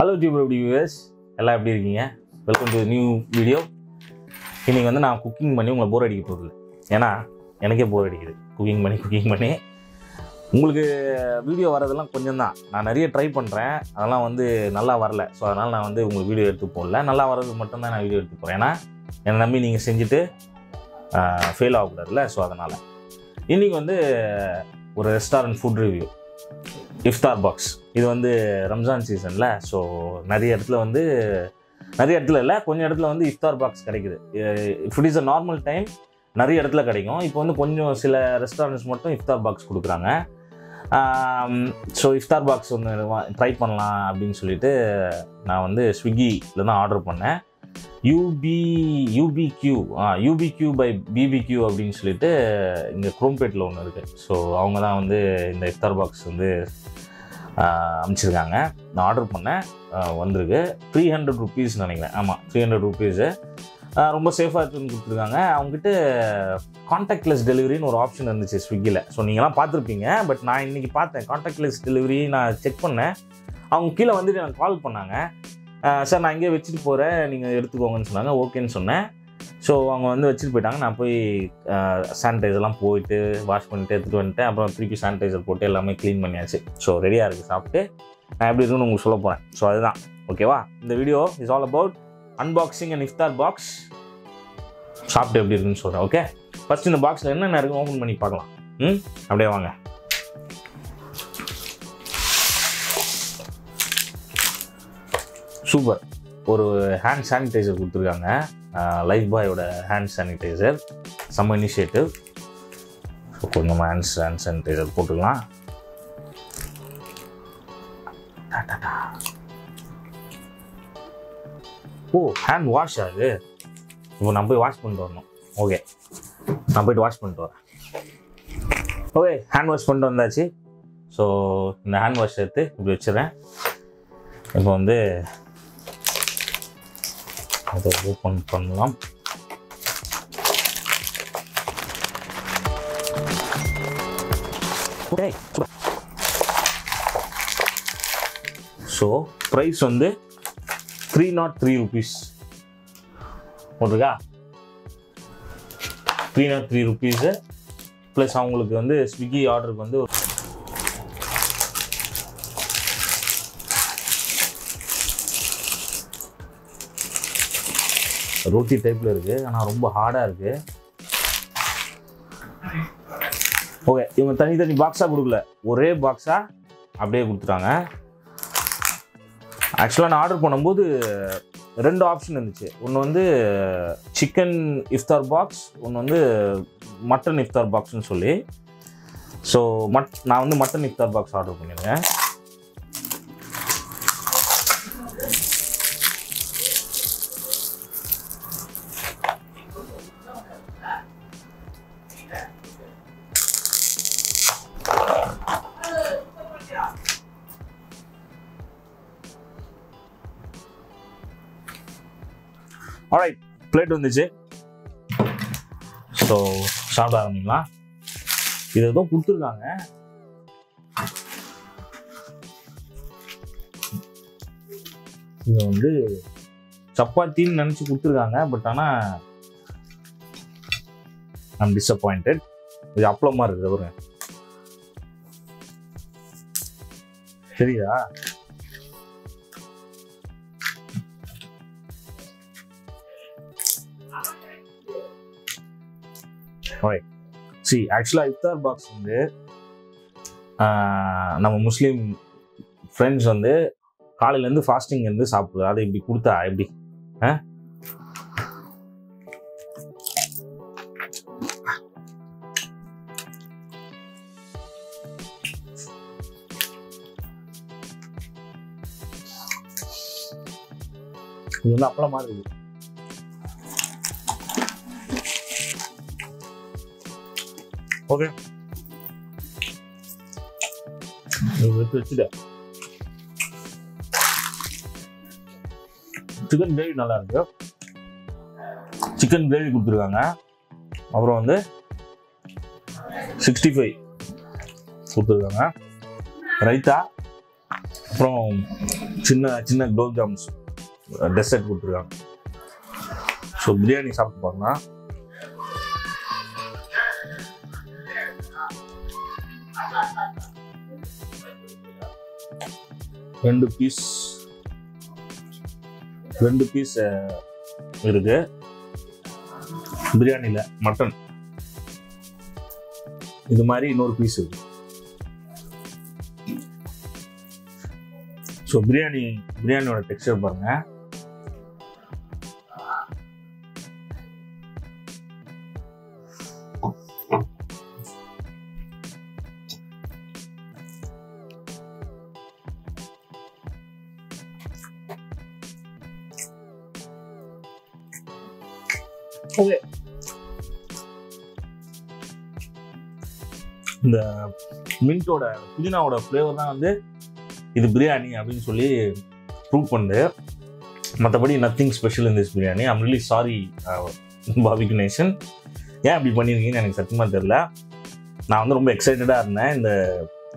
Hello tuber viewers எல்லாம் எப்படி இருக்கீங்க? வெல்கம் டு நியூ வீடியோ இன்றைக்கி வந்து நான் குக்கிங் பண்ணி உங்களை போர் அடிக்க போகுது ஏன்னா எனக்கே போர் அடிக்குது. குக்கிங் பண்ணி குக்கிங் பண்ணி. உங்களுக்கு வீடியோ வரதெல்லாம் கொஞ்சம் தான் நான் நிறைய ட்ரை பண்ணுறேன் அதெல்லாம் வந்து நல்லா வரல. ஸோ அதனால் நான் வந்து உங்களுக்கு வீடியோ எடுத்து போடல. நல்லா வர்றது மட்டும்தான் நான் வீடியோ எடுத்து போகிறேன் ஏன்னா என்னை நம்பி நீங்கள் செஞ்சுட்டு ஃபெயில் ஆகக்கூடாதுல்ல. ஸோ அதனால். இன்றைக்கி வந்து ஒரு ரெஸ்டாரண்ட் ஃபுட் ரிவ்யூ இஃப்தார் பாக்ஸ் இது வந்து ரம்ஜான் சீசனில் ஸோ நிறைய இடத்துல வந்து நிறைய இடத்துல இல்லை கொஞ்சம் இடத்துல வந்து இஃப்தார் பாக்ஸ் கிடைக்குது. If it is a normal time நிறைய இடத்துல கிடைக்கும். இப்போ வந்து கொஞ்சம் சில ரெஸ்டாரண்ட்ஸ் மட்டும் இஃப்தார் பாக்ஸ் கொடுக்குறாங்க. ஸோ இஃப்தார் பாக்ஸ் ஒன்று ட்ரை பண்ணலாம் அப்படின்னு சொல்லிட்டு நான் வந்து ஸ்விக்கியில் தான் ஆர்டர் பண்ணேன். UB UBQ UBQ by BBQ அப்படின்னு சொல்லிட்டு இங்கே குரோம்பேட்டில் ஒன்று இருக்குது ஸோ அவங்க தான் வந்து இந்த இஃப்தார் பாக்ஸ் வந்து அனுப்பிச்சிருக்காங்க நான் ஆர்டர் பண்ணேன். வந்திருக்கு. த்ரீ ஹண்ட்ரட் ருபீஸ் நினைக்கிறேன். ஆமாம் த்ரீ ஹண்ட்ரட் ருபீஸு ரொம்ப சேஃபாக இருக்குன்னு கொடுத்துருக்காங்க. அவங்ககிட்ட காண்டாக்ட்லெஸ் டெலிவரின்னு ஒரு ஆப்ஷன் இருந்துச்சு ஸ்விக்கியில் ஸோ நீங்களாம் பார்த்துருப்பீங்க. பட் நான் இன்றைக்கி பார்த்தேன். காண்டாக்ட்லெஸ் டெலிவரி நான் செக் பண்ணேன். அவங்க கீழே வந்துட்டு எனக்கு கால் பண்ணாங்க. சார் நான் இங்கேயே வச்சுட்டு போகிறேன் நீங்கள் எடுத்துக்கோங்கன்னு சொன்னாங்க. ஓகேன்னு சொன்னேன். ஸோ அவங்க வந்து வச்சுட்டு போயிட்டாங்க. நான் போய் சானிடைசர்லாம் போயிட்டு வாஷ் பண்ணிட்டு எடுத்துகிட்டு வந்துட்டேன். அப்புறம் திருப்பி சானிடைசர் போட்டு எல்லாமே க்ளீன் பண்ணியாச்சு. ஸோ ரெடியாக இருக்குது சாப்பிட்டு நான் எப்படி இருக்குன்னு உங்களுக்கு சொல்ல போகிறேன் ஸோ அதுதான். ஓகேவா இந்த video is all about unboxing and iftar box சாப்பிட்டு எப்படி இருக்குன்னு சொல்கிறேன் ஓகே ஃபஸ்ட் இந்த பாக்ஸில் என்னென்ன இருக்குது ஓப்பன் பண்ணி பார்க்கலாம். ம்? அப்படியே வாங்க. சூப்பர் ஒரு ஹேண்ட் சானிடைசர் கொடுத்துருக்காங்க. லைஃப் பாயோட ஹேண்ட் சானிடைசர் செம்ம இனிஷியேட்டிவ் ஸோ கொஞ்சம் ஹேண்ட்ஸ் ஹேண்ட் சானிடைசர் போட்டுக்கலாம். டா, ஓ ஹேண்ட் வாஷ் ஆகுது இப்போ நான் போய் வாஷ் பண்ணிட்டு வரணும். ஓகே நான் போயிட்டு வாஷ் பண்ணிட்டு வரேன். ஓகே ஹேண்ட் வாஷ் பண்ணிட்டு வந்தாச்சு. ஸோ இந்த ஹேண்ட் வாஷ் எடுத்து இப்படி வச்சிடுறேன். இப்போ வந்து அதை ஓப்பன் பண்ணலாம். ஸோ ப்ரைஸ் வந்து த்ரீ நாட் த்ரீ ருபீஸ் ஓகேக்கா three nought three rupees plus அவங்களுக்கு வந்து ஸ்விக்கி ஆர்டருக்கு வந்து ரோட்டி டைப்பில் இருக்குது ஆனால் ரொம்ப ஹார்டாக இருக்குது ஓகே இவங்க தனித்தனி பாக்ஸாக கொடுக்கல. ஒரே பாக்ஸாக அப்படியே கொடுத்துட்டாங்க. ஆக்சுவலாக நான் ஆர்டர் பண்ணும்போது ரெண்டு ஆப்ஷன் இருந்துச்சு. ஒன்று வந்து சிக்கன் இஃப்தார் பாக்ஸ் ஒன்று வந்து மட்டன் இஃப்தார் பாக்ஸ்னு சொல்லி. ஸோ மட் நான் வந்து மட்டன் இஃப்தார் பாக்ஸ் ஆர்டர் பண்ணியிருக்கேன். பிளேட் வந்துச்சு. ஸோ சாப்பிட ஆரம்பிக்கலாம்? இது ஏதோ கொடுத்துருக்காங்க. இது வந்து சப்பாத்தின்னு நினச்சி கொடுத்துருக்காங்க. பட் ஆனால் ஐம் டிஸப்பாயிண்டட் இது அப்பளமாக இருக்குது பாருங்க. சரியா ஓகே சி ஆக்சுவலாக இஃப்தார் பாக்ஸ் வந்து ஆஹ், நம்ம முஸ்லீம் ஃப்ரெண்ட்ஸ் வந்து காலையிலேருந்து ஃபாஸ்டிங் இருந்து சாப்பிடுது. அதை இப்படி கொடுத்தா எப்படி? ஆ? இது வந்து அப்பளமா இருக்குது ஓகே எடுத்து சிக்கன் கிரேவி நல்லா இருக்கு சிக்கன் கிரேவி கொடுத்துருக்காங்க. அப்புறம் வந்து சிக்ஸ்டி ஃபைவ் கொடுத்துருக்காங்க. ரைத்தா அப்புறம் சின்ன சின்ன குலோப் ஜாம்ஸ் டெசர்ட் கொடுத்துருக்காங்க. ஸோ பிரியாணி சாப்பிட்டு பார்க்கலாம் ரெண்டு பீஸ் ரெண்டு பீஸ் இருக்கு. பிரியாணியில் மட்டன் இது மாதிரி இன்னொரு பீஸ் இருக்கு. ஸோ பிரியாணி பிரியாணியோட டெக்ஸ்டர் பாருங்க. இந்த மின்ட்டோட புதினாவோட ஃப்ளேவர் தான் வந்து இது பிரியாணி அப்படின்னு சொல்லி ப்ரூவ் பண்ணுது மற்றபடி nothing special in this biryani. I'm really sorry பாபிக்கு நேஷன் ஏன் இப்படி பண்ணியிருக்கீங்கன்னு எனக்கு சத்தியமாக தெரில நான் வந்து ரொம்ப எக்ஸைட்டடாக இருந்தேன். இந்த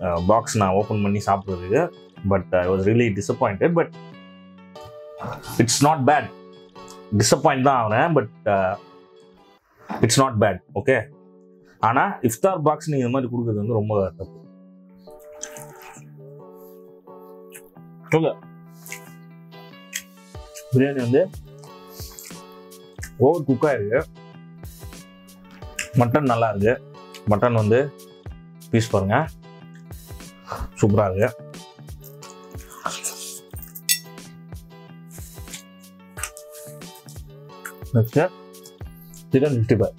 uh, பாக்ஸ் நான் ஓப்பன் பண்ணி சாப்பிட்றதுக்கு. But I was really disappointed but it's not bad disappoint தான் ஆகிறேன் but it's not bad okay ஆனால் இஃப்தார் பாக்ஸ் நீங்கள் இந்த மாதிரி கொடுக்குறது வந்து ரொம்ப தப்பு. பிரியாணி வந்து ஓவர் குக்காக இருக்கு. மட்டன் நல்லா இருக்கு. மட்டன் வந்து பீஸ் பாருங்க. சூப்பராக இருக்கு. Next chicken sixty five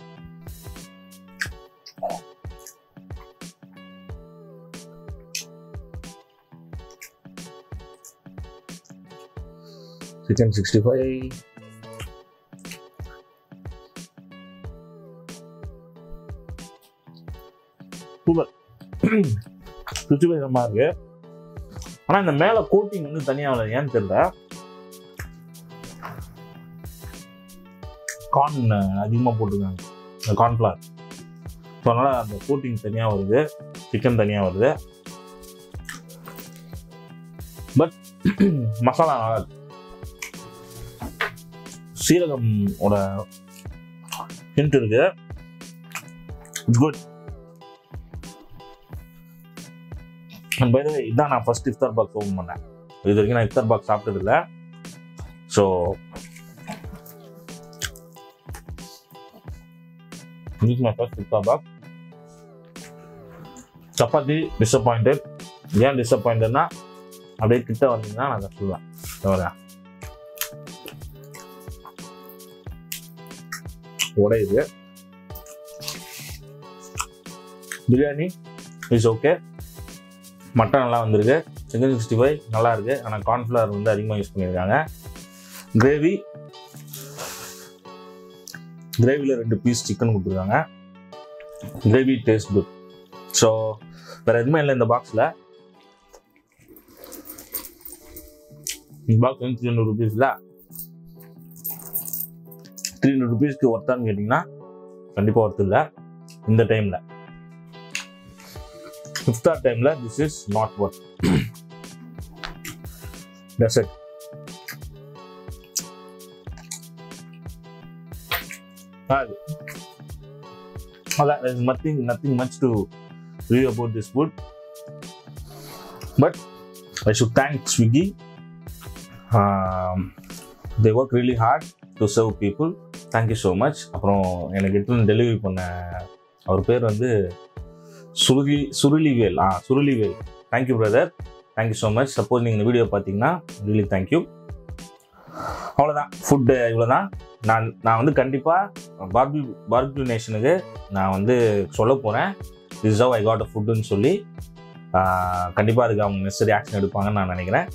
chicken sixty five super sixty five நல்லா இருக்கு ஆனால் இந்த மேலே கோட்டிங் வந்து தனியாக ஏன்னு தெரியல கார்ன் அதிகமாக போட்டிருக்காங்க இந்த கார்ன்ஃப்ளவர் ஸோ அதனால் அந்த கோட்டிங் தனியாக வருது. சிக்கன் தனியாக வருது. பட் மசாலா நல்லா இருக்கு. சீரகம் ஓட ஹிண்ட் இருக்கு. இட்ஸ் குட் அண்ட் பை இதான் நான் ஃபர்ஸ்ட் இஃப்தார் பாக்ஸ் ஓப்பன் பண்ணேன். இது வரைக்கும் நான் இஃப்தார் box சாப்பிட்டதில்லை. So this is my chapati disappointed ஏன் டிசப்பாயிண்டட்னா அப்படியே கிட்ட வந்தீங்கன்னா நான் சொல்லுவேன் தவிர உடையுது பிரியாணி இஸ் ஓகே மட்டன் நல்லா வந்திருக்கு. சிக்கன் சிக்ஸ்டி ஃபைவ் நல்லா இருக்கு. ஆனால் கார்ன்ஃப்ளவர் வந்து அதிகமாக யூஸ் பண்ணியிருக்காங்க. கிரேவி கிரேவியில் ரெண்டு பீஸ் சிக்கன் கொடுத்துருக்காங்க. கிரேவி டேஸ்ட் குட் ஸோ வேறு எதுவுமே இல்லை இந்த பாக்ஸில் இந்த பாக்ஸ் வந்து த்ரீ ஹண்ட்ரட் ருபீஸில் த்ரீ ஹண்ட்ரட் ருபீஸ்க்கு ஒர்த்தான்னு கேட்டிங்கன்னா கண்டிப்பாக ஒர்த்து இல்லை. இந்த டைமில் இஃப்தார் டைமில் this is not worth dessert அது அதான் there's nothing nothing much to review about this food but I should thank Swiggy um, they work really hard to serve people thank you so much அப்புறம் எனக்கு எடுத்து delivery பண்ண அவர் பேர் வந்து சுருளி சுருளிவேல் ஆ Surulivel thank you brother thank you so much suppose நீங்கள் இந்த video பார்த்தீங்கன்னா ரியலி தேங்க்யூ அவ்வளோதான் ஃபுட்டு இவ்வளோ தான் நான் நான் வந்து கண்டிப்பாக பார்பி பார்பியூ நேஷனுக்கு நான் வந்து சொல்ல போகிறேன் இஸ் ஐ காட் அ ஃபுட்டுன்னு சொல்லி. கண்டிப்பாக அதுக்கு அவங்க நெசரி ஆக்ஷன் எடுப்பாங்கன்னு நான் நினைக்கிறேன்.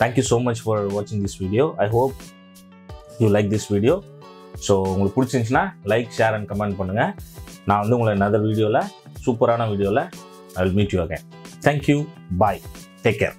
Thank you so much for வாட்சிங் this video I hope you like this video so உங்களுக்கு பிடிச்சிருந்துச்சுன்னா லைக் ஷேர் அண்ட் கமெண்ட் பண்ணுங்கள் நான் வந்து உங்களை நதர் வீடியோவில் சூப்பரான வீடியோவில் I will meet you again thank you bye take care